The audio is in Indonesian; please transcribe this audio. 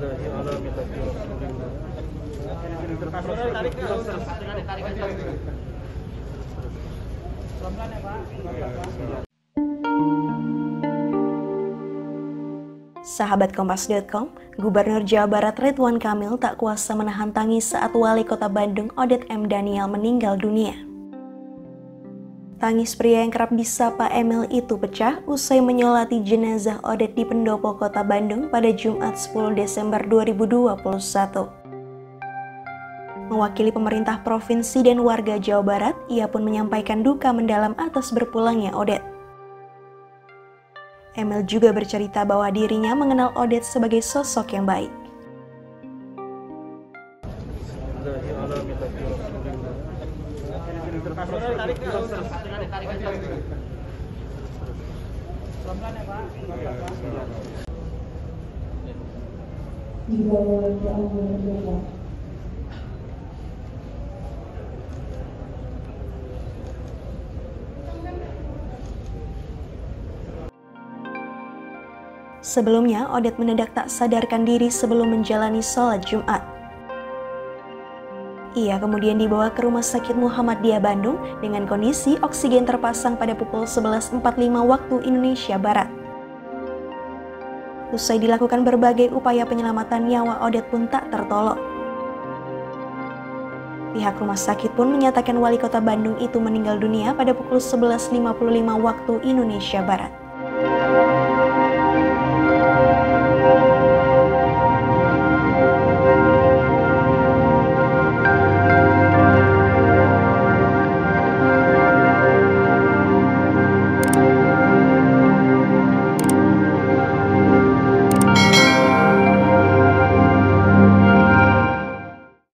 الله على ملة رسول Sahabat Kompas.com, Gubernur Jawa Barat Ridwan Kamil tak kuasa menahan tangis saat Wali Kota Bandung Odet M. Daniel meninggal dunia. Tangis pria yang kerap disapa Emil itu pecah usai menyolati jenazah Odet di pendopo kota Bandung pada Jumat 10 Desember 2021. Mewakili pemerintah provinsi dan warga Jawa Barat, ia pun menyampaikan duka mendalam atas berpulangnya Odet. Emil juga bercerita bahwa dirinya mengenal Odet sebagai sosok yang baik. Sebelumnya, Odet menedak tak sadarkan diri sebelum menjalani sholat Jumat. Ia kemudian dibawa ke Rumah Sakit Muhammadiyah Bandung dengan kondisi oksigen terpasang pada pukul 11.45 waktu Indonesia Barat. Usai dilakukan berbagai upaya penyelamatan nyawa Odet pun tak tertolong. Pihak rumah sakit pun menyatakan wali kota Bandung itu meninggal dunia pada pukul 11.55 waktu Indonesia Barat.